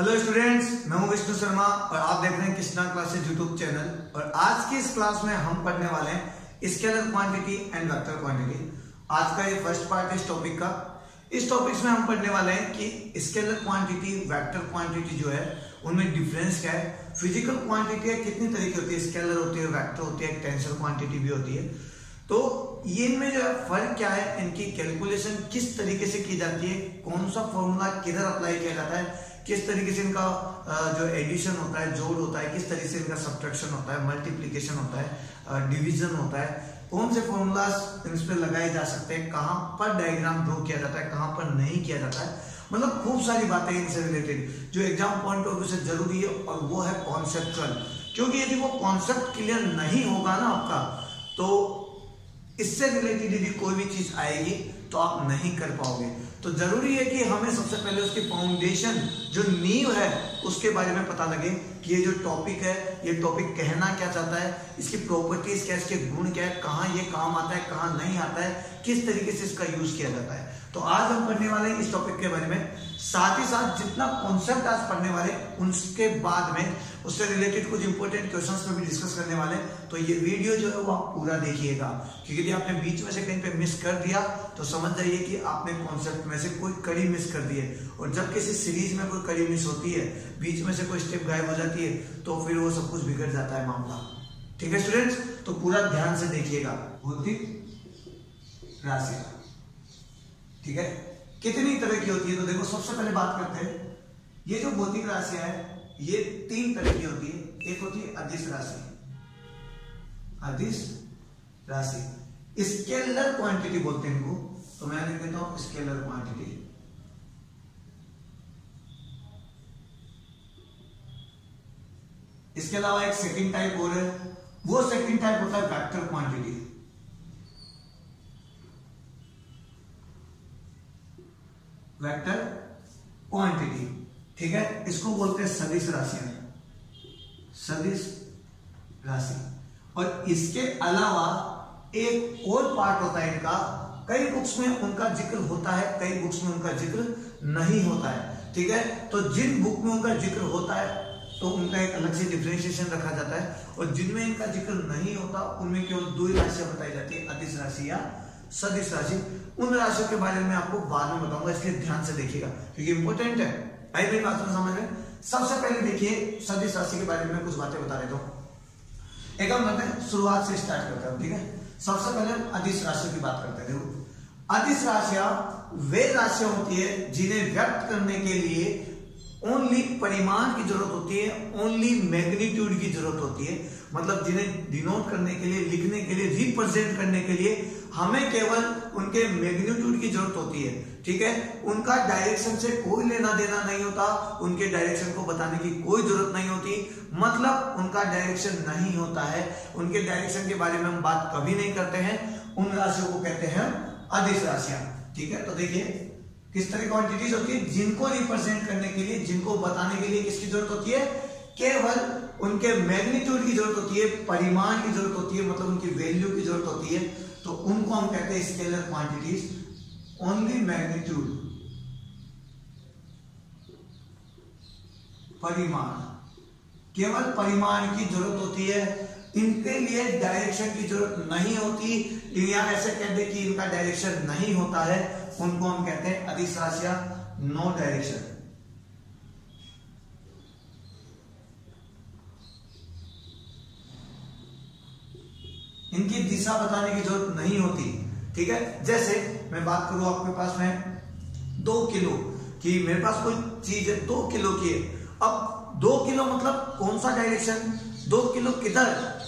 Hello students मैं हूँ विष्णु शर्मा और आप देख रहे हैं कृष्णा क्लासेज यूट्यूब चैनल और आज की इस क्लास में हम पढ़ने वाले हैं scalar quantity and vector quantity आज का ये फ़र्स्ट पार्ट है इस टॉपिक का. इस टॉपिक्स में हम पढ़ने वाले हैं कि स्केलर क्वांटिटी वेक्टर क्वांटिटी जो है, उनमें डिफरेंस क्या है? फ़िज़िकल क्वांटिटी कितनी तरीके होती है? स्केलर होती है वैक्टर होती है टेंसर क्वांटिटी भी होती है. तो ये इनमें जो फ़र्क क्या है? इनकी कैलकुलेशन किस तरीके से की जाती है? कौन सा फॉर्मूला किधर अप्लाई किया जाता है? किस तरीके से इनका जो एडिशन होता है, जोड़ होता है, किस तरीके से इनका सब्ट्रैक्शन होता है मल्टीप्लीकेशन होता है डिवीज़न होता है, कौन से फॉर्मूलाज इस पर लगाए जा सकते हैं, कहाँ पर डायग्राम ड्रॉ किया जाता है, कहाँ पर नहीं किया जाता है? मतलब खूब सारी बातें इनसे रिलेटेड जो एग्ज़ाम पॉइंट ऑफ़ व्यू से ज़रूरी है, और वो है कॉन्सेप्चुअल क्योंकि यदि वो कॉन्सेप्ट क्लियर नहीं होगा ना आपका तो इससे रिलेटेड यदि कोई भी चीज़ आएगी तो आप नहीं कर पाओगे। तो ज़रूरी है कि हमें सबसे पहले उसकी फाउंडेशन जो नींव है, उसके बारे में पता लगे कि ये जो टॉपिक है, ये टॉपिक कहना क्या चाहता है, इसकी प्रॉपर्टीज़ क्या, इसके गुण क्या है, कहाँ ये काम आता है, कहाँ नहीं आता है, किस तरीके से इसका यूज़ किया जाता है। तो आज हम पढ़ने वाले इस टॉपिक के बारे में। साथ ही साथ जितना कॉन्सेप्ट आज पढ़ने वाले उसके बाद में उससे रिलेटेड कुछ इंपॉर्टेंट क्वेश्चंस पे भी डिस्कस करने वाले तो ये वीडियो जो है वो आप पूरा देखिएगा। क्योंकि यदि आपने बीच में से कहीं पे मिस कर दिया तो समझ जाइए कि आपने कॉन्सेप्ट में से कोई कड़ी मिस कर दी है। और जब किसी सीरीज़ में कोई कड़ी मिस होती है, बीच में से कोई स्टेप गायब हो जाती है तो फिर वो सब कुछ बिगड़ जाता है मामला। ठीक है स्टूडेंट्स तो पूरा ध्यान से देखिएगा। भौतिक राशि। ठीक है? कितनी तरह की होती है? तो देखो, सबसे पहले बात करते हैं। ये जो भौतिक राशियाँ है, ये तीन तरह की होती है। एक होती है अदिश राशि। अदिश राशि। स्केलर क्वांटिटी बोलते हैं इनको। तो मैं लिख देता हूँ स्केलर क्वांटिटी इसके अलावा एक सेकंड टाइप और है। वो सेकंड टाइप होता है वेक्टर क्वांटिटी वेक्टर क्वांटिटी ठीक है? इसको बोलते हैं सदिश राशियाँ सदिश राशि। और इसके अलावा एक और पार्ट होता है इनका। कई बुक्स में उनका ज़िक्र होता है, कई बुक्स में उनका ज़िक्र नहीं होता है, ठीक है? तो जिन बुक में उनका ज़िक्र होता है तो उनका एक अलग से डिफ्रेंशिएशन रखा जाता है। और जिनमें इनका ज़िक्र नहीं होता, उनमें केवल दो ही राशियाँ बताई जाती है, अदिश राशि या सदिश राशि, उन राशियों के बारे में आपको बाद में बताऊँगा, इसलिए ध्यान से देखिएगा, क्योंकि इंपॉर्टेंट है। आई मेरी बात समझ में सबसे पहले देखिए, सदिश राशि के बारे में कुछ बातें बता देता हूँ। एक हम करते शुरुआत से स्टार्ट करते हैं ठीक है? सबसे पहले हम अधिस राशियों की बात करते हैं, देखो। अधिस राशियाँ वे राशियाँ होती है जिन्हें व्यक्त करने के लिए ओनली परिमाण की ज़रूरत होती है ओनली मैग्नीट्यूड की ज़रूरत होती है। मतलब जिन्हें डिनोट करने के लिए, लिखने के लिए रिप्रेजेंट करने के लिए हमें केवल उनके मैग्नीट्यूड की ज़रूरत होती है। ठीक है? उनका डायरेक्शन से कोई लेना देना नहीं होता, उनके डायरेक्शन को बताने की कोई ज़रूरत नहीं होती। मतलब उनका डायरेक्शन नहीं होता है। उनके डायरेक्शन के बारे में हम बात कभी नहीं करते हैं। उन राशियों को कहते हैं अधिस राशियाँ। ठीक है? तो देखिए किस तरह की क्वांटिटीज होती है, जिनको रिप्रेजेंट करने के लिए, जिनको बताने के लिए किसकी ज़रूरत होती है? केवल उनके मैग्नीट्यूड की ज़रूरत होती है, परिमाण की ज़रूरत होती है मतलब उनकी वैल्यू की ज़रूरत होती है। तो उनको हम कहते हैं स्केलर क्वांटिटीज ओनली मैग्नीट्यूड परिमाण। केवल परिमाण की ज़रूरत होती है, इनके लिए डायरेक्शन की ज़रूरत नहीं होती ऐसे कह दे कि इनका डायरेक्शन नहीं होता है। उनको हम कहते हैं अधिस राशिया नो डायरेक्शन इनकी दिशा बताने की ज़रूरत नहीं होती, ठीक है? जैसे मैं बात करूँ आपके पास में, दो किलो कि, मेरे पास कोई चीज़ है, दो किलो की है। अब दो किलो मतलब कौन सा डायरेक्शन दो किलो किधर?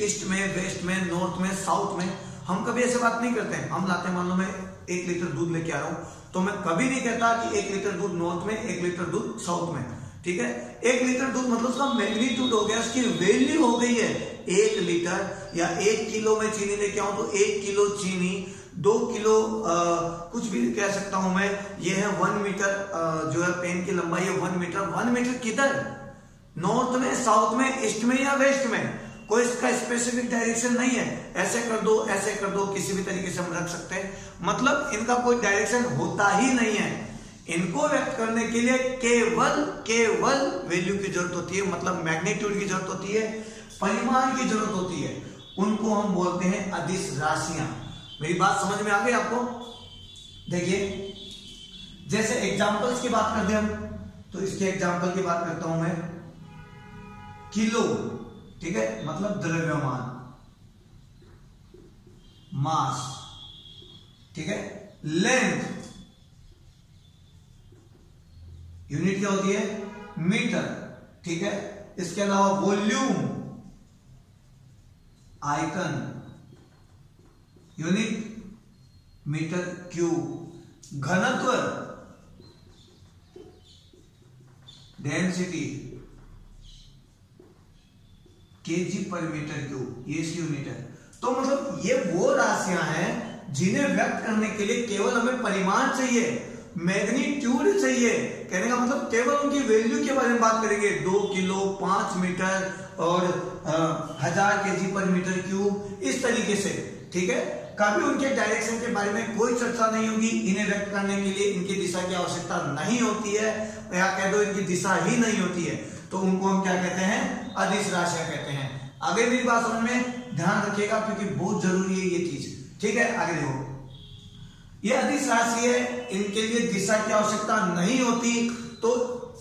ईस्ट में, वेस्ट में नॉर्थ में साउथ में हम कभी ऐसे बात नहीं करते हैं। हम लाते हैं मान लो मैं एक लीटर दूध लेके आ रहा हूँ तो मैं कभी नहीं कहता कि एक लीटर दूध नॉर्थ में एक लीटर दूध साउथ में। ठीक है? एक लीटर दूध मतलब उसका मैग्नीट्यूड हो गया उसकी वैल्यू हो गई है। एक लीटर या एक किलो में चीनी लेके आऊँ तो एक किलो चीनी दो किलो आ, कुछ भी कह सकता हूँ मैं ये है वन मीटर आ, जो है पेन की लंबाई है वन मीटर वन मीटर किधर? नॉर्थ में साउथ में ईस्ट में या वेस्ट में? कोई इसका स्पेसिफिक डायरेक्शन नहीं है। ऐसे कर दो, ऐसे कर दो, किसी भी तरीके से हम रख सकते हैं। मतलब इनका कोई डायरेक्शन होता ही नहीं है। इनको व्यक्त करने के लिए केवल केवल वैल्यू की ज़रूरत होती है। मतलब मैग्नीट्यूड की ज़रूरत होती है, परिमाण की ज़रूरत होती है। उनको हम बोलते हैं अधिस राशियाँ। मेरी बात समझ में आ गई आपको? देखिए, जैसे एग्जांपल्स की बात करते हम तो इसके एग्ज़ाम्पल की बात करता हूँ मैं। किलो। ठीक है? मतलब द्रव्यमान। मास। ठीक है? लेंथ। यूनिट क्या होती है? मीटर। ठीक है? इसके अलावा volume. Icon unit metre cube. घनत्व। डेंसिटी। केजी पर मीटर क्यूब ये यूनिट है। तो मतलब ये वो राशियाँ हैं जिन्हें व्यक्त करने के लिए केवल हमें परिमाण चाहिए मैग्नीट्यूड चाहिए। कहने का मतलब केवल उनकी वैल्यू के बारे में बात करेंगे। दो किलो पाँच मीटर और आ, हज़ार के जी पर मीटर क्यूब इस तरीके से ठीक है? कभी उनके डायरेक्शन के बारे में कोई चर्चा नहीं होगी। इन्हें व्यक्त करने के लिए इनकी दिशा की आवश्यकता नहीं होती है। या कह दो इनकी दिशा ही नहीं होती है। तो उनको हम क्या कहते हैं? अधिस राशियाँ कहते हैं। आगे मेरी बात समझ में ध्यान रखिएगा, क्योंकि बहुत ज़रूरी है ये चीज़। ठीक है? आगे देखो। ये अधिस राशि है, इनके लिए दिशा की आवश्यकता नहीं होती तो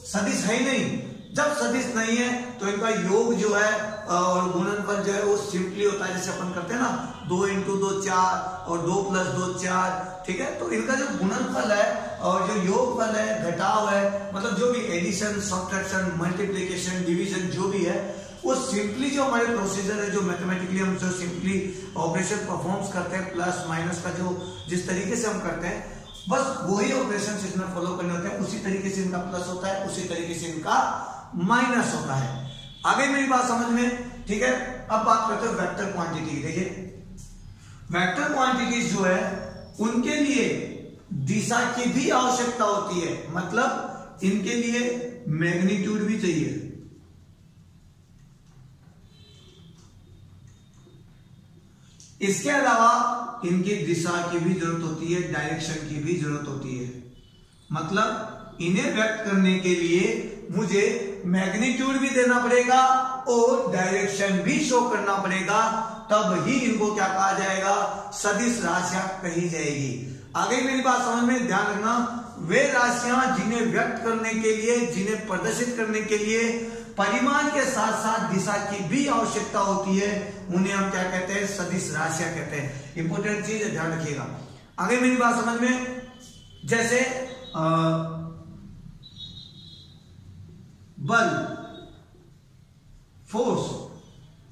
सदिश है ही नहीं। जब सदिश नहीं है तो इनका योग जो है और गुणनफल जो है, वो सिंपली होता है, जैसे अपन करते हैं ना, दो इंटू दो चार, और दो प्लस दो चार, ठीक है? तो इनका जो गुणनफल है और जो योग फल है, घटाव है मतलब जो भी एडिशन सब्ट्रैक्शन मल्टीप्लीकेशन डिवीज़न जो भी है, वो सिंपली जो हमारे प्रोसीजर है, जो मैथमेटिकली हम जो सिंपली ऑपरेशन परफॉर्म्स करते हैं प्लस माइनस का जो जिस तरीके से हम करते हैं, बस वही ऑपरेशन इसमें फॉलो करने होते हैं, उसी तरीके से इनका प्लस होता है, उसी तरीके से इनका माइनस होता है। आगे मेरी बात समझ में? ठीक है? अब बात करते हैं वेक्टर क्वांटिटी देखिए वेक्टर क्वांटिटीज जो है, उनके लिए दिशा की भी आवश्यकता होती है। मतलब इनके लिए मैग्नीट्यूड भी चाहिए। इसके अलावा इनकी दिशा की भी ज़रूरत होती है, डायरेक्शन की भी ज़रूरत होती है। मतलब इन्हें व्यक्त करने के लिए मुझे मैग्नीट्यूड भी देना पड़ेगा और डायरेक्शन भी शो करना पड़ेगा। तब ही इनको क्या कहा जाएगा? सदिश राशियाँ कही जाएगी। आगे मेरी बात समझ में ध्यान रखना वे राशियाँ जिन्हें व्यक्त करने के लिए जिन्हें प्रदर्शित करने के लिए परिमाण के साथ साथ दिशा की भी आवश्यकता होती है उन्हें हम क्या कहते हैं? सदिश राशियाँ कहते हैं। इंपोर्टेंट चीज़ ध्यान रखिएगा। आगे मेरी बात समझ में जैसे आ, बल फोर्स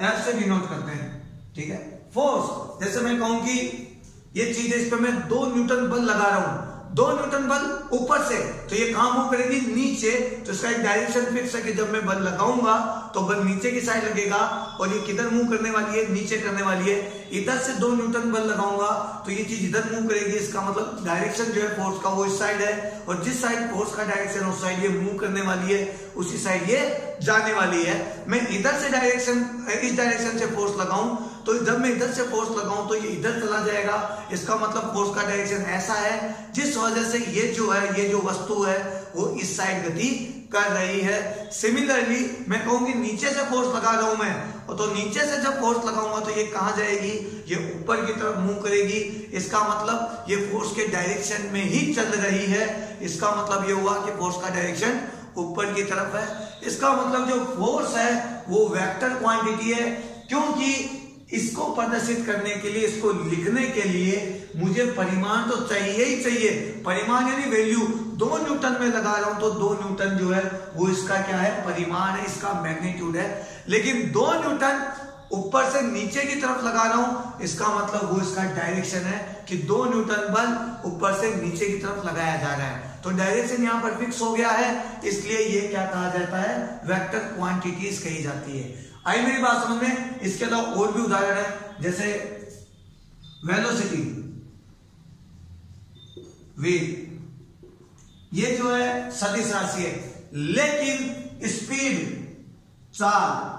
एफ़ से डिनोट करते हैं। ठीक है? फोर्स जैसे मैं कहूँ कि ये चीज़ इस पर मैं दो न्यूटन बल लगा रहा हूँ। दो न्यूटन बल ऊपर से तो ये कहाँ मूव करेगी नीचे तो इसका एक डायरेक्शन फिक्स है कि जब मैं बल लगाऊँगा तो बल नीचे की साइड लगेगा, और ये किधर मूव करने वाली है? नीचे करने वाली है। इधर से दो न्यूटन बल लगाऊँगा तो ये चीज़ इधर मूव करेगी, इसका मतलब डायरेक्शन जो है फोर्स का वो इस साइड है, और जिस साइड फोर्स का डायरेक्शन उस साइड ये मूव करने वाली है, उसी साइड ये जाने वाली है। मैं इधर से डायरेक्शन इस डायरेक्शन से फोर्स लगाऊँ तो जब मैं इधर से फोर्स लगाऊँ तो ये इधर चला जाएगा। इसका मतलब फोर्स का डायरेक्शन ऐसा है, जिस वजह से ये जो है, ये जो वस्तु है, वो इस साइड गति कर रही है। सिमिलरली मैं कहूँगी नीचे से फोर्स लगा रहा हूँ मैं। तो नीचे से जब फोर्स लगाऊँगा तो ये कहा जाएगी? ये ऊपर की तरफ़ मूव करेगी। इसका मतलब ये फोर्स के डायरेक्शन में ही चल रही है। इसका मतलब ये हुआ कि फोर्स का डायरेक्शन ऊपर की तरफ़ है। इसका मतलब जो फोर्स है, वो वेक्टर क्वांटिटी है, क्योंकि इसको प्रदर्शित करने के लिए, इसको लिखने के लिए मुझे परिमाण तो चाहिए ही चाहिए। परिमाण यानी वैल्यू दो न्यूटन में लगा रहा हूँ तो दो न्यूटन जो है, वो इसका क्या है? परिमाण है, इसका मैग्नीट्यूड है। लेकिन दो न्यूटन ऊपर से नीचे की तरफ़ लगा रहा हूँ, इसका मतलब वो इसका डायरेक्शन है कि दो न्यूटन बल ऊपर से नीचे की तरफ़ लगाया जा रहा है। तो डायरेक्शन यहाँ पर फिक्स हो गया है, इसलिए ये क्या कहा जाता है? वेक्टर क्वांटिटीज कही जाती है। आई मेरी बात समझ में? इसके अलावा और भी उदाहरण है, जैसे वेलोसिटी वे ये जो है सदिश राशि है, लेकिन स्पीड चाल,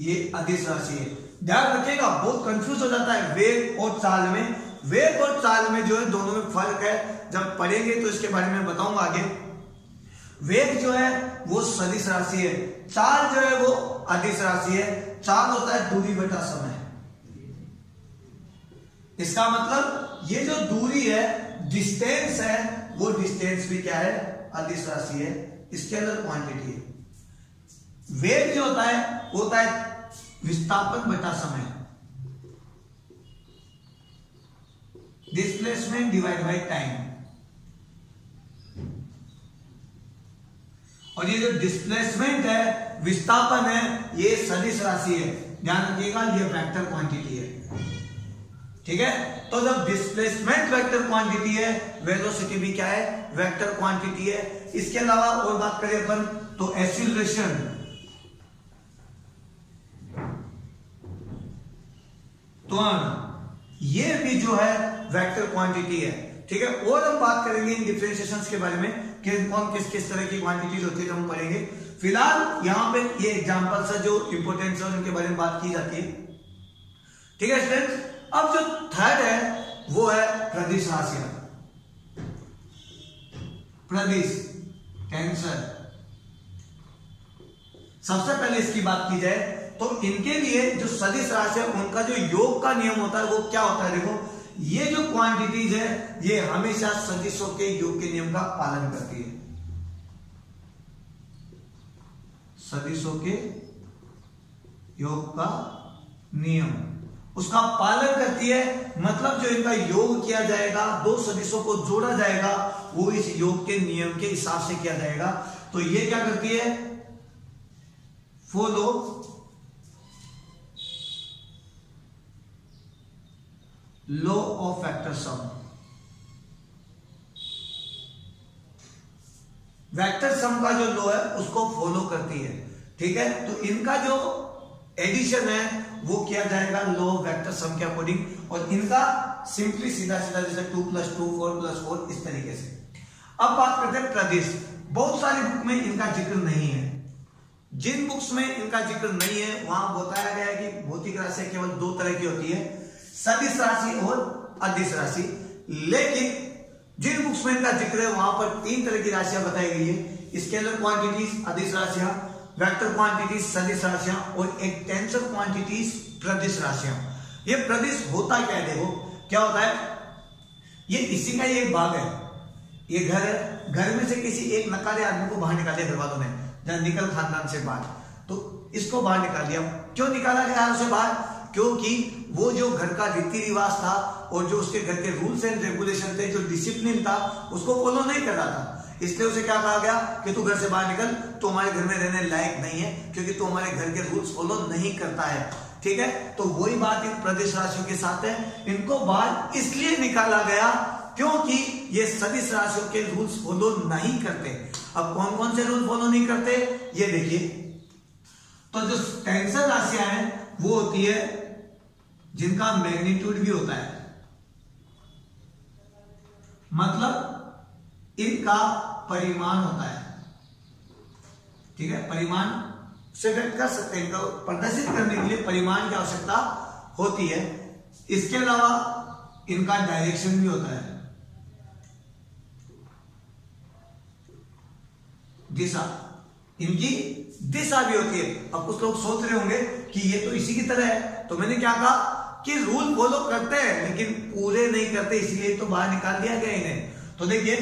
ये अधिस राशि है। ध्यान रखिएगा, बहुत कंफ्यूज हो जाता है वेग और चाल में। वेग और चाल में जो है दोनों में फ़र्क है। जब पढ़ेंगे तो इसके बारे में बताऊँगा आगे। वेग जो है, वो सदिश राशि है। चाल जो है, वो अदिश राशि है। चाल होता है दूरी बटा समय। इसका मतलब ये जो दूरी है डिस्टेंस है, वो डिस्टेंस भी क्या है? अदिश राशि है। इसके अंदर क्वांटिटी है। वेग जो होता है, वो होता है विस्थापन बटा समय। डिस्प्लेसमेंट डिवाइड बाय टाइम और ये जो डिस्प्लेसमेंट है, विस्थापन है, ये सदिश राशि है। ध्यान रखिएगा, ये वेक्टर क्वांटिटी है। ठीक है? तो जब डिस्प्लेसमेंट वेक्टर क्वांटिटी है वेलोसिटी भी क्या है? वेक्टर क्वांटिटी है। इसके अलावा और बात करें अपन तो एसिलेशन तो ये भी जो है वेक्टर क्वांटिटी है। ठीक है? और हम बात करेंगे इन डिफ्रेंशिएशन के बारे में। कि कौन किस किस तरह की क्वांटिटीज होती है हम पढ़ेंगे। फ़िलहाल यहाँ पे ये एग्जांपल्स है जो इंपोर्टेंस है उनके बारे में बात की जाती है। ठीक है स्टूडेंट्स अब जो थर्ड है, वो है प्रदेश राशियाँ। प्रदेश कैंसर सबसे पहले इसकी बात की जाए तो इनके लिए जो सदिश राशि है, उनका जो योग का नियम होता है, वो क्या होता है? देखो ये जो क्वांटिटीज है, ये हमेशा सदिशों के योग के नियम का पालन करती है। सदिशों के योग का नियम। उसका पालन करती है मतलब जो इनका योग किया जाएगा, दो सदिशों को जोड़ा जाएगा, वो इस योग के नियम के हिसाब से किया जाएगा। तो ये क्या करती है? Follow law of vector sum vector sum का जो लो है, उसको फॉलो करती है। ठीक है? तो इनका जो एडिशन है, वो किया जाएगा लो वेक्टर सम के अकॉर्डिंग और इनका सिंपली सीधा सीधा जैसे two plus two four plus four इस तरीके से। अब बात करते हैं प्रदेश। बहुत सारी बुक में इनका ज़िक्र नहीं है। जिन बुक्स में इनका ज़िक्र नहीं है, वहाँ बताया गया है कि भौतिक राशि केवल दो तरह की होती है। सदिश राशि और अदिश राशि। लेकिन जिन बुक्स में इनका ज़िक्र है, वहाँ पर तीन तरह की राशियाँ बताई गई है। इसके अंदर क्वांटिटीज अदिश राशियाँ वेक्टर क्वांटिटीज सदिश राशियाँ और एक टेंसर क्वांटिटीज प्रदिश राशियाँ। ये प्रदिश होता क्या है देखो, क्या होता है? ये इसी का एक भाग है। ये घर घर में से किसी एक नकारे आदमी को बाहर निकाल घर वालों ने, जहाँ निकल खानदान से बाहर। तो इसको बाहर निकाल दिया। क्यों निकाला गया उसे बाहर? क्योंकि वो जो घर का रीति रिवाज था और जो उसके घर के रूल्स एंड रेगुलेशन थे, जो डिसिप्लिन था, उसको फॉलो नहीं कर रहा था। इसलिए उसे क्या कहा गया कि तू घर से बाहर निकल तो हमारे घर में रहने लायक नहीं है, क्योंकि तू हमारे घर के रूल्स फॉलो नहीं करता है। ठीक है? तो वही बात इन प्रदेश राशियों के साथ है। इनको बाहर इसलिए निकाला गया क्योंकि ये सदिश राशियों के रूल्स फॉलो नहीं करते। अब कौन कौन से रूल फॉलो नहीं करते? ये देखिए। तो जो टेंशन राशियाँ हैं, वो होती है जिनका मैग्नीट्यूड भी होता है। मतलब इनका परिमाण होता है। ठीक है? परिमाण से व्यक्त कर सकते हैं। इनका प्रदर्शित करने के लिए परिमाण की आवश्यकता होती है। इसके अलावा इनका डायरेक्शन भी होता है। दिशा। इनकी दिशा भी होती है। अब कुछ लोग सोच रहे होंगे कि ये तो इसी की तरह है। तो मैंने क्या कहा? कि रूल फॉलो करते हैं, लेकिन पूरे नहीं करते, इसलिए तो बाहर निकाल दिया गया इन्हें। तो देखिए,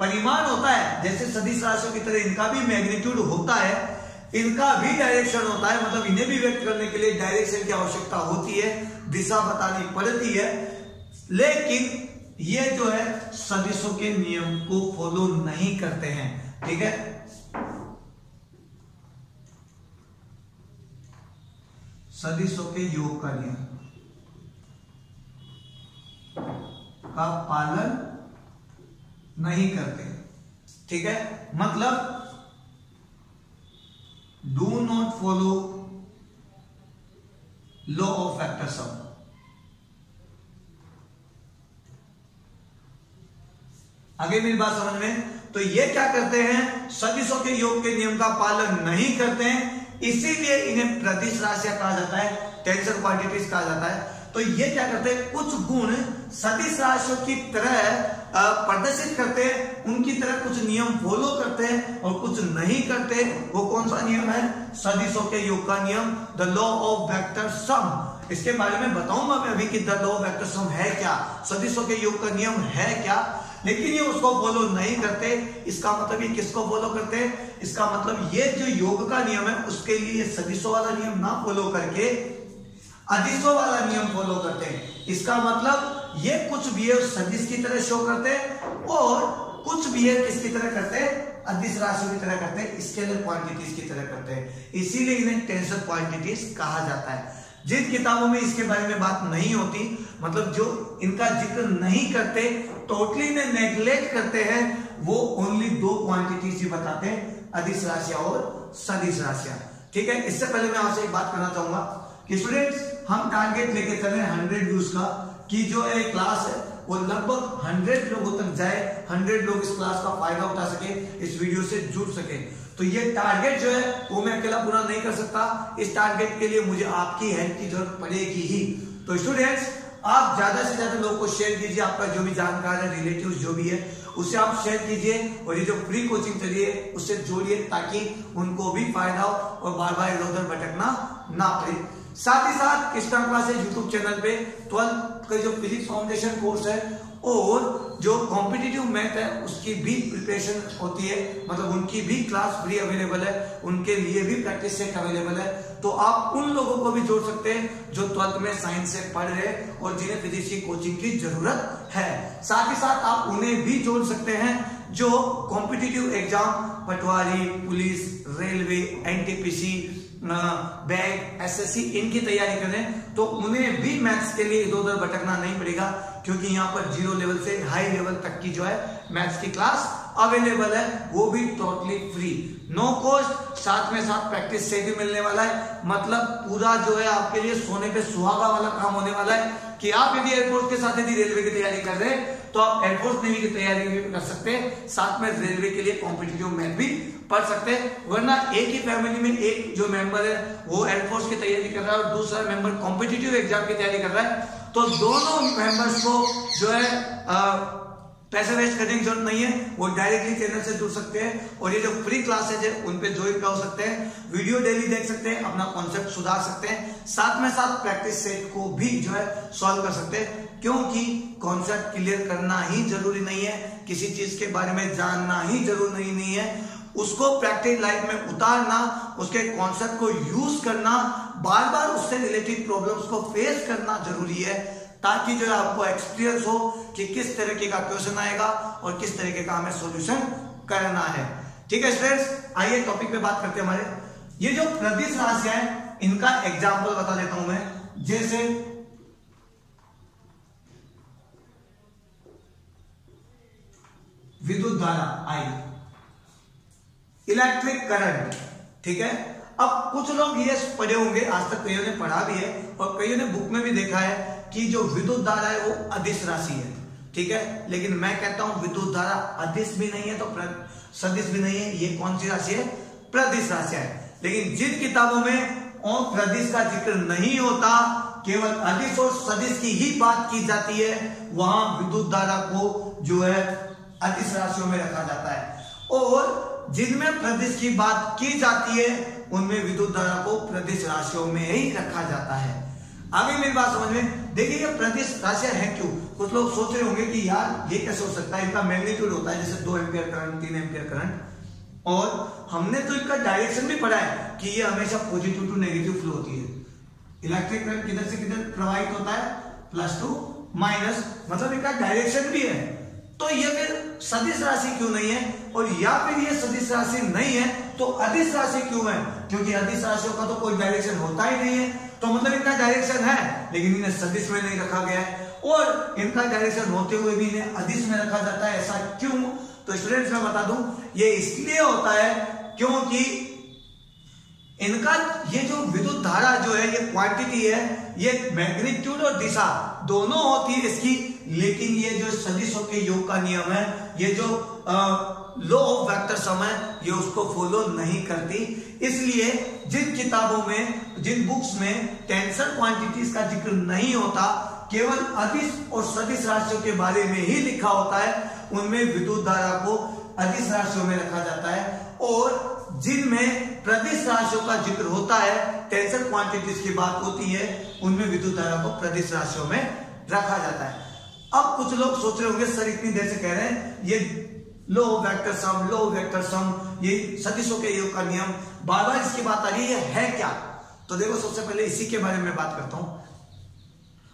परिमाण होता है, जैसे सदिश राशियों की तरह इनका भी मैग्नीट्यूड होता है, इनका भी डायरेक्शन होता है मतलब इन्हें भी व्यक्त करने के लिए डायरेक्शन की आवश्यकता होती है, दिशा बतानी पड़ती है। लेकिन ये जो है, सदिशों के नियम को फॉलो नहीं करते हैं, ठीक है? सदिशों के योग का नियम। का पालन नहीं करते। ठीक है? मतलब do not follow law of vector sum आगे मेरी बात समझ में? तो ये क्या करते हैं? सदिशों के योग के नियम का पालन नहीं करते हैं, इसीलिए इन्हें प्रदिश राशियाँ कहा जाता है, टेंशन क्वांटिटीज कहा जाता है। तो ये क्या करते हैं? कुछ गुण सदिश राशियों की तरह प्रदर्शित करते हैं। उनकी तरह कुछ नियम फॉलो करते हैं और कुछ नहीं करते। वो कौन सा नियम है? सदिशों के योग का नियम the law of vector sum इसके बारे में बताऊँगा मैं अभी कि the law of vector sum है क्या? सदिशों के योग का नियम है क्या? लेकिन ये उसको फॉलो नहीं करते। इसका मतलब ये किसको फॉलो करते इसका मतलब ये जो योग का नियम है, उसके लिए सदिशों वाला नियम ना फॉलो करके अधिशों वाला नियम फॉलो करते हैं। इसका मतलब ये कुछ बिहेव सदिश की तरह शो करते हैं और कुछ बिहेव किसकी तरह करते हैं? अधिस राशियों की तरह करते हैं स्केलर क्वांटिटीज की तरह करते हैं। इसीलिए इन्हें टेंसर क्वांटिटीज कहा जाता है। जिन किताबों में इसके बारे में बात नहीं होती मतलब जो इनका ज़िक्र नहीं करते टोटली ने नेग्लेक्ट करते हैं, वो ओनली दो क्वांटिटीज ही बताते हैं अधिस राशिया और सदिश राशिया। ठीक है? इससे पहले मैं आपसे एक बात करना चाहूँगा कि स्टूडेंट्स हम टारगेट लेके चले हंड्रेड व्यूज़ का, कि जो ये क्लास है, वो लगभग हंड्रेड लोगों तक जाए हंड्रेड लोग इस क्लास का फ़ायदा उठा सके, इस वीडियो से जुड़ सके। तो ये टारगेट जो है, वो मैं अकेला पूरा नहीं कर सकता। इस टारगेट के लिए मुझे आपकी हेल्प की ज़रूरत पड़ेगी ही। तो स्टूडेंट्स आप ज़्यादा से ज़्यादा लोगों को शेयर कीजिए, आपका जो भी जानकार है रिलेटिव जो भी है, उसे आप शेयर कीजिए, और ये जो फ्री कोचिंग चलिए, उससे जोड़िए, ताकि उनको भी फ़ायदा हो और बार बार इधर उधर भटकना ना पड़े। साथ ही साथ कृष्णा क्लासेज यूट्यूब चैनल पे ट्वेल्थ का जो फिजिक्स फाउंडेशन कोर्स है और जो कॉम्पिटिटिव मैथ है, उसकी भी प्रिपरेशन होती है। मतलब उनकी भी क्लास फ्री अवेलेबल है, उनके लिए भी प्रैक्टिस सेट अवेलेबल है। तो आप उन लोगों को भी जोड़ सकते हैं जो ट्वेल्थ में साइंस से पढ़ रहे और जिन्हें फिजिक्स की कोचिंग की ज़रूरत है। साथ ही साथ आप उन्हें भी जोड़ सकते हैं जो competitive exam patwari, police railway NTPC bank SSC इनकी तैयारी करें तो उन्हें भी मैथ्स के लिए इधर उधर भटकना नहीं पड़ेगा, क्योंकि यहाँ पर ज़ीरो लेवल से हाई लेवल तक की जो है मैथ्स की क्लास अवेलेबल है, वो भी टोटली फ्री नो कॉस्ट साथ में साथ प्रैक्टिस से भी मिलने वाला है। मतलब पूरा जो है आपके लिए सोने पे सुहागा वाला काम होने वाला है कि आप यदि एयरफोर्स के साथ यदि रेलवे की तैयारी कर रहे हैं तो आप एयरफोर्स नेवी की तैयारी भी कर सकते हैं। साथ में रेलवे के लिए कॉम्पिटेटिव मैथ भी पढ़ सकते हैं। वरना एक ही फैमिली में एक जो मेंबर है वो एयरफोर्स की तैयारी कर रहा है और दूसरा मेंबर कॉम्पिटेटिव एग्ज़ाम की तैयारी कर रहा है। तो दोनों मेंबर्स को जो है आ, पैसे वेस्ट करने की ज़रूरत नहीं है। वो डायरेक्टली चैनल से जुड़ सकते हैं और ये जो फ्री क्लासेज है उन पे ज्वाइन कर सकते हैं। वीडियो डेली देख सकते हैं अपना कॉन्सेप्ट सुधार सकते हैं। साथ में साथ प्रैक्टिस सेट को भी जो है सॉल्व कर सकते हैं। क्योंकि कॉन्सेप्ट क्लियर करना ही ज़रूरी नहीं है किसी चीज़ के बारे में जानना ही ज़रूरी नहीं, नहीं है। उसको प्रैक्टिस लाइफ में उतारना उसके कॉन्सेप्ट को यूज़ करना बार बार उससे रिलेटेड प्रॉब्लम्स को फेस करना ज़रूरी है ताकि जो है आपको एक्सपीरियंस हो कि किस तरीके का क्वेश्चन आएगा और किस तरीके का हमें सॉल्यूशन करना है। ठीक है स्टूडेंट्स आइए टॉपिक पे बात करते हैं हमारे। ये जो प्रदिश राशि है इनका एग्ज़ाम्पल बता देता हूँ मैं। जैसे विद्युत धारा आई इलेक्ट्रिक करंट ठीक है? अब कुछ लोग ये पढ़े होंगे, आज तक कईयों ने पढ़ा भी है और कईयों ने बुक में भी देखा है कि जो विद्युत धारा है वो अदिश राशि है। ठीक है? लेकिन मैं कहता हूँ विद्युत धारा अदिश भी नहीं है तो सदिश भी नहीं है, ये कौन सी राशि है? प्रदिश राशि है। लेकिन जिन किताबों में और प्रदिश का ज़िक्र नहीं होता, केवल अधिस और सदिश की ही बात की जाती है, वहाँ विद्युत धारा को जो है अधिश राशियों में रखा जाता है। और जिनमें प्रदेश की बात की जाती है, उनमें विद्युत धारा को प्रदिश राशियों में ही रखा जाता है। आगे मेरी बात समझ में, देखिए ये प्रदेश राशियाँ है क्यों? कुछ लोग सोच रहे होंगे कि यार ये कैसे हो सकता है? इनका मैग्नीट्यूड होता है, जैसे दो एम्पियर करंट तीन एम्पियर करंट और हमने तो इनका डायरेक्शन भी पढ़ा है कि ये हमेशा पॉजिटिव टू नेगेटिव फ्लो होती है। इलेक्ट्रिक करंट किधर से किधर प्रवाहित होता है? प्लस टू माइनस मतलब इनका डायरेक्शन भी है। तो ये फिर सदिश राशि क्यों नहीं है? और या फिर ये सदिश राशि नहीं है तो अधिस राशि क्यों है? क्योंकि अधिस राशियों का तो कोई डायरेक्शन होता ही नहीं है। तो मतलब इनका डायरेक्शन है, लेकिन इन्हें सदिश में नहीं रखा गया है। और इनका डायरेक्शन होते हुए भी इन्हें अधिस में रखा जाता है, ऐसा क्यों? तो स्टूडेंट्स मैं बता दूँ, ये इसलिए होता है क्योंकि इनका ये जो विद्युत धारा जो है, ये क्वांटिटी है, ये मैग्नीट्यूड और दिशा दोनों होती है इसकी। लेकिन ये जो सदिशों के योग का नियम है, ये जो लॉ ऑफ़ वेक्टर समय ये उसको फॉलो नहीं करती। इसलिए जिन किताबों में, जिन बुक्स में टेंसर क्वांटिटीज का ज़िक्र नहीं होता, केवल अधिस और सदिश राशियों के बारे में ही लिखा होता है, उनमें विद्युत धारा को अधिस राशियों में रखा जाता है। और जिनमें प्रदिश राशियों का ज़िक्र होता है टेंशन क्वांटिटीज की बात होती है उनमें विद्युत धारा को प्रदिश राशियों में रखा जाता है। अब कुछ लोग सोच रहे होंगे सर इतनी देर से कह रहे हैं ये लो वेक्टर सम लो वेक्टर सम ये सदिशों के योग का नियम बार बार इसकी बात आ रही है, है क्या? तो देखो सबसे पहले इसी के बारे में बात करता हूँ।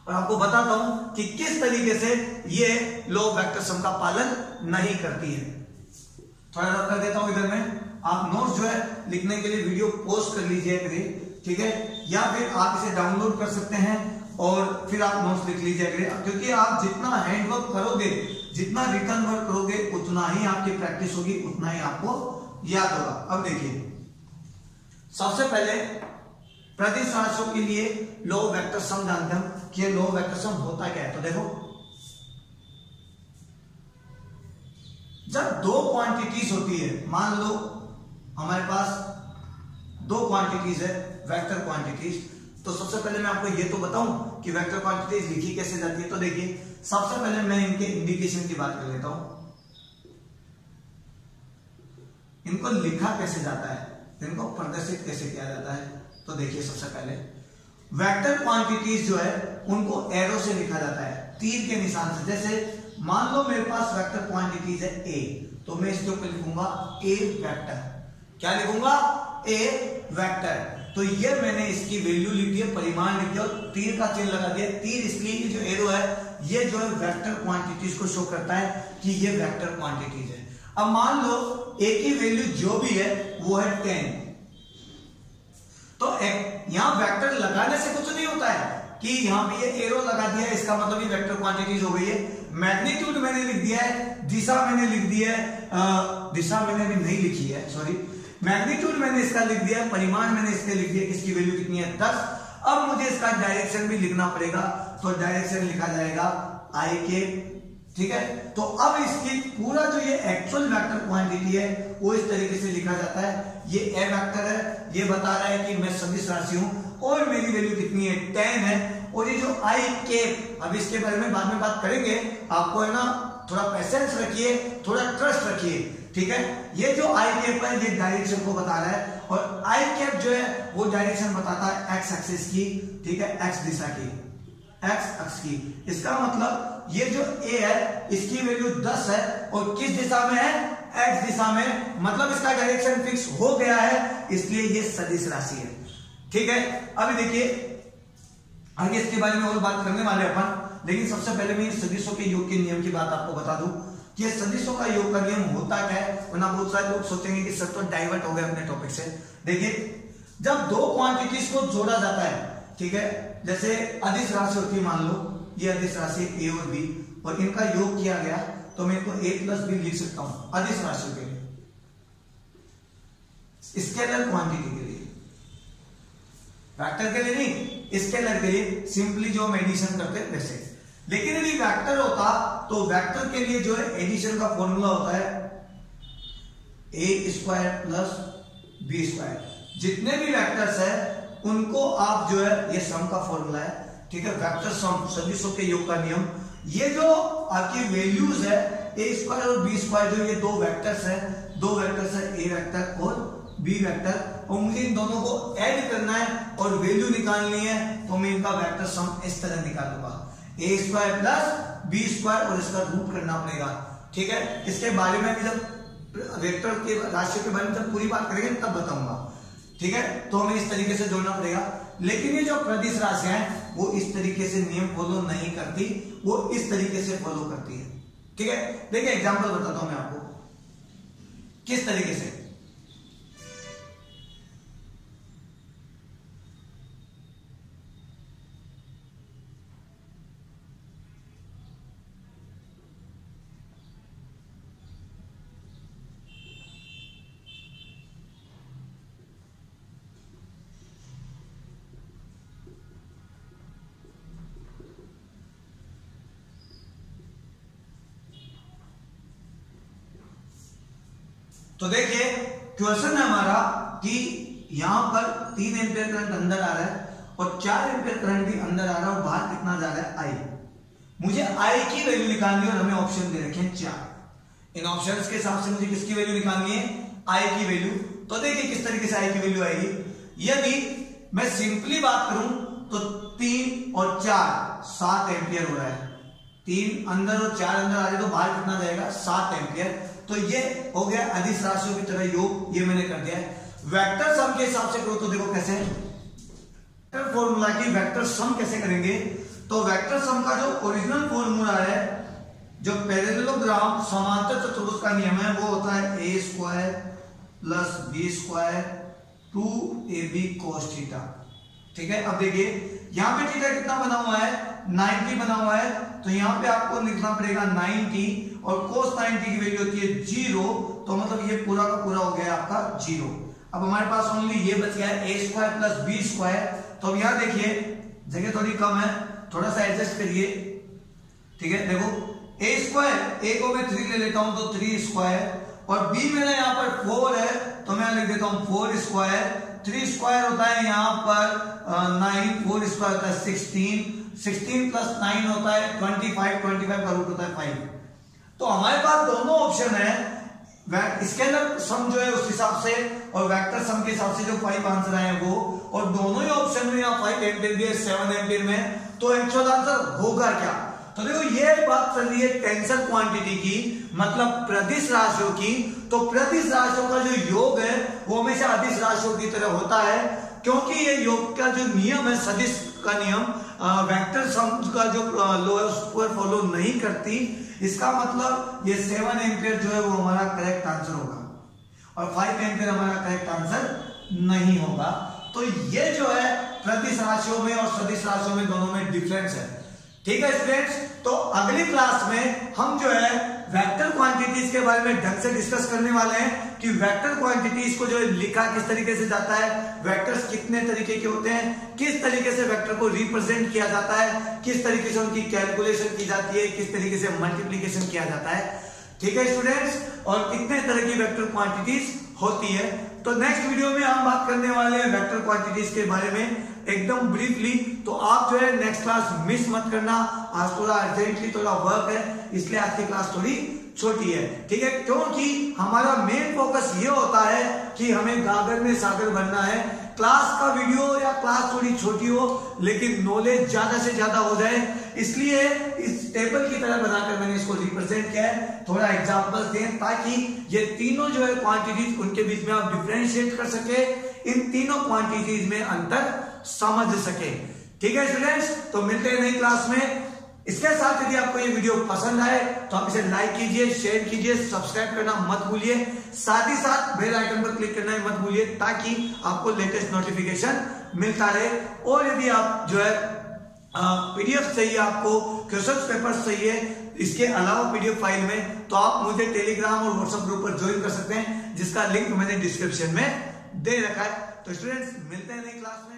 और आपको बताता हूँ कि किस तरीके से ये लो वेक्टर सम का पालन नहीं करती है। थोड़ा कर देता हूँ इधर में। आप नोट्स जो है लिखने के लिए वीडियो पोस्ट कर लीजिए ठीक है? या फिर आप इसे डाउनलोड कर सकते हैं और फिर आप नोट्स लिख लीजिए क्योंकि आप जितना हैंडवर्क करोगे, जितना रिटर्न वर्क करोगे, उतना ही आपकी प्रैक्टिस होगी, उतना ही आपको याद होगा। अब देखिए। सबसे पहले प्रदेश राशियों के लिए लो वेक्टर सम जानते हम, कि लो वेक्टर सम होता क्या है? तो देखो। जब दो क्वांटिटीज होती है, मान लो हमारे पास दो क्वांटिटीज है वेक्टर क्वांटिटीज तो सबसे पहले मैं आपको ये तो बताऊँ कि वेक्टर क्वांटिटीज लिखी कैसे जाती है तो देखिए, सबसे पहले मैं इनके इंडिकेशन की बात कर लेता हूँ। इनको लिखा कैसे जाता है, इनको प्रदर्शित कैसे किया जाता है तो देखिए सबसे पहले। वेक्टर क्वांटिटीज जो है, उनको एरो से लिखा जाता है, तीर के निशान से। जैसे मान लो मेरे पास वेक्टर क्वांटिटीज है ए तो मैं इसके ऊपर लिखूँगा ए वेक्टर क्या लिखूँगा? ए वेक्टर तो ये मैंने इसकी वैल्यू लिख दी, परिमाण लिख दिया और तीर का चिन्ह लगा दिया। तीर इसलिए जो एरो है, ये जो है वेक्टर क्वांटिटीज को शो करता है कि ये वेक्टर क्वांटिटीज है। अब मान लो ए की वैल्यू जो भी है, वो है टेन तो यहाँ वेक्टर लगाने से कुछ नहीं होता है कि यहाँ पे ये एरो लगा दिया इसका मतलब ये वेक्टर क्वांटिटीज हो गई है। मैग्नीट्यूड मैंने लिख दिया है, दिशा मैंने लिख दिया है दिशा मैंने अभी नहीं लिखी है सॉरी मैग्नीट्यूड मैंने इसका लिख दिया, परिमाण मैंने इसके लिख दिया इसकी वैल्यू कितनी है? दस। अब मुझे इसका डायरेक्शन भी लिखना पड़ेगा। तो डायरेक्शन लिखा जाएगा आई के ठीक है? तो अब इसकी पूरा जो ये एक्चुअल वेक्टर क्वांटिटी है, वो इस तरीके से लिखा जाता है। ये ए वेक्टर है। ये बता रहा है कि मैं सदिश राशि हूँ और मेरी वैल्यू कितनी है? टेन है। और ये जो आई के अब इसके बारे में बाद में बात करेंगे। आपको है ना, थोड़ा पेशेंस रखिए, थोड़ा ट्रस्ट रखिए। ठीक है? ये जो आई कैप है, ये डायरेक्शन को बता रहा है। और आई कैप जो है, वो डायरेक्शन बताता है एक्स एक्सिस की, ठीक है? एक्स दिशा की। एक्स अक्ष की। इसका मतलब ये जो ए है, इसकी वैल्यू 10 है। और किस दिशा में है? एक्स दिशा में। मतलब इसका डायरेक्शन फिक्स हो गया है, इसलिए ये सदिश राशि है। ठीक है? अभी देखिए, आगे इसके बारे में और बात करने वाले अपन। लेकिन सबसे पहले मैं सदिशों के योग के नियम की बात आपको बता दूँ। ये सदिशों का योग का नियम होता क्या है? वरना बहुत सारे लोग सोचेंगे कि सर तो डाइवर्ट हो गए अपने टॉपिक से। देखिए, जब दो क्वांटिटीज को जोड़ा जाता है, ठीक है? जैसे अधिस राशि होती मान लो, ये अधिस राशि ए और बी और इनका योग किया गया तो मैं इनको ए प्लस बी लिख सकता हूँ अधिस राशि के लिए। स्केलर क्वांटिटी के लिए। वेक्टर के लिए नहीं स्केलर के लिए सिंपली जो हम एडिशन करते हैं, वैसे। लेकिन यदि वेक्टर होता तो वेक्टर के लिए जो है एडिशन का फॉर्मूला होता है A square plus B square जितने भी वेक्टर्स है, उनको आप जो है, ये सम का फॉर्मूला है, ठीक है? वेक्टर सम सदिशों के योग का नियम। ये जो आपकी वैल्यूज़ है ए स्क्वायर और बी स्क्वायर जो ये दो वेक्टर्स है, दो वेक्टर्स है ए वेक्टर और बी वेक्टर और मुझे इन दोनों को ऐड करना है और वैल्यू निकालनी है तो मैं इनका वेक्टर सम इस तरह निकालूँगा। A square plus B square और इसका रूट करना पड़ेगा। ठीक है? इसके बारे में भी जब वेक्टर के राशि के बारे में जब पूरी बात करेंगे, तब बताऊँगा। ठीक है? तो हमें इस तरीके से जोड़ना पड़ेगा। लेकिन ये जो प्रदिश राशियाँ है, वो इस तरीके से नियम फॉलो नहीं करती, वो इस तरीके से फॉलो करती है। ठीक है? देखिए एग्ज़ाम्पल बताता हूँ मैं आपको। किस तरीके से? तो देखिए क्वेश्चन है हमारा कि यहाँ पर तीन एम्पियर करंट अंदर आ रहा है और चार एम्पियर करंट भी अंदर आ रहा है बाहर कितना जा रहा है? आई मुझे आई की वैल्यू निकालनी और हमें ऑप्शन दे रखे हैं चार. इन ऑप्शंस के हिसाब से मुझे किसकी वैल्यू निकालनी है? आई की वैल्यू तो देखिए किस तरीके से आई की वैल्यू आएगी। यदि मैं सिंपली बात करूँ तो तीन और चार सात एम्पियर हो रहा है। तीन अंदर और चार अंदर आ जाए तो बाहर कितना जाएगा? सात एम्पियर तो ये हो गया अधिस राशियों की तरह योग, ये मैंने कर दिया वेक्टर सम के हिसाब से करो तो देखो कैसे। फॉर्मूला की वेक्टर सम कैसे करेंगे? तो वेक्टर सम का जो ओरिजिनल फॉर्मूला है, जो पैरेललोग्राम समांतर चतुर्भुज का नियम है, वो होता है A square plus B square two A B cos theta ठीक है? अब देखिए, यहाँ पे थीटा कितना बना हुआ है? 90 बना हुआ है तो यहाँ पे आपको लिखना पड़ेगा 90 और cos 90 की वैल्यू होती है ज़ीरो तो मतलब ये पूरा का पूरा हो गया आपका ज़ीरो। अब हमारे पास ओनली ये बच गया A square plus B square तो अब यहाँ देखिए, जगह थोड़ी कम है, थोड़ा सा एडजस्ट करिए। ठीक है, देखो ए स्क्वायर ए को मैं थ्री ले लेता हूँ तो थ्री स्क्वायर और बी मेरा यहाँ पर फोर है तो मैं लिख देता हूँ फोर स्क्वायर थ्री स्क्वायर होता है यहाँ पर नाइन फोर स्क्वायर होता है सिक्सटीन सिक्सटीन प्लस नाइन होता है ट्वेंटी फाइव ट्वेंटी फाइव का रूट होता है फाइव तो हमारे पास दोनों ऑप्शन है इसके अंदर सम जो है उस हिसाब से और वेक्टर सम के हिसाब से जो फाइव आंसर आए वो, और दोनों ही ऑप्शन में यहाँ फाइव एम्पियर भी है सेवन एम्पियर में तो एक्चुअल आंसर होगा क्या? तो देखो, ये बात चल रही है टेंसर क्वांटिटी की मतलब प्रदिश राशियों की तो प्रदिश राशियों का जो योग है, वो हमेशा अधिस राशियों की तरह होता है क्योंकि ये योग का जो नियम है, सदिश का नियम वेक्टर सम का जो लोअर फॉलो नहीं करती। इसका मतलब ये सेवन एम्पियर जो है, वो हमारा करेक्ट आंसर होगा। और फाइव एम्पियर हमारा करेक्ट आंसर नहीं होगा। तो ये जो है प्रतिश राशियों में और सदिश राशियों में दोनों में डिफरेंस है। ठीक है स्टूडेंट्स तो अगली क्लास में हम जो है वेक्टर क्वांटिटीज के बारे में ढंग से डिस्कस करने वाले हैं कि वेक्टर क्वांटिटीज को जो लिखा किस तरीके से जाता है वेक्टर्स कितने तरीके के होते हैं, किस तरीके से वेक्टर को रिप्रेजेंट किया जाता है, किस तरीके से उनकी कैलकुलेशन की जाती है, किस तरीके से मल्टीप्लीकेशन किया जाता है। ठीक है स्टूडेंट्स और कितने तरह की वेक्टर क्वांटिटीज होती है? तो नेक्स्ट वीडियो में हम बात करने वाले हैं वेक्टर क्वांटिटीज के बारे में। एकदम ब्रीफली तो आप जो है नेक्स्ट क्लास मिस मत करना। आज थोड़ा अर्जेंटली थोड़ा वर्क है, इसलिए आज की क्लास थोड़ी छोटी है। ठीक है? क्योंकि हमारा मेन फोकस ये होता है कि हमें गागर में सागर बनना है। क्लास का वीडियो या क्लास थोड़ी छोटी हो, लेकिन नॉलेज ज़्यादा से ज़्यादा हो जाए। इसलिए इस टेबल की तरह बनाकर मैंने इसको रिप्रेजेंट किया है। थोड़ा एग्जांपल दें ताकि ये तीनों जो है क्वांटिटीज उनके बीच में आप डिफ्रेंशिएट कर सके, इन तीनों क्वांटिटीज में अंतर समझ सके। ठीक है स्टूडेंट्स तो मिलते हैं नई क्लास में। इसके साथ यदि आपको ये वीडियो पसंद आए तो आप इसे लाइक कीजिए शेयर कीजिए सब्सक्राइब करना मत भूलिए। साथ ही साथ बेल आइकन पर क्लिक करना मत भूलिए, ताकि आपको लेटेस्ट नोटिफिकेशन मिलता रहे। और यदि आप जो है पीडीएफ चाहिए आपको क्वेश्चन पेपर चाहिए, इसके अलावा पीडीएफ फ़ाइल में तो आप मुझे टेलीग्राम और व्हाट्सएप ग्रुप पर ज्वाइन कर सकते हैं, जिसका लिंक मैंने डिस्क्रिप्शन में दे रखा है। तो स्टूडेंट्स मिलते हैं नई क्लास में।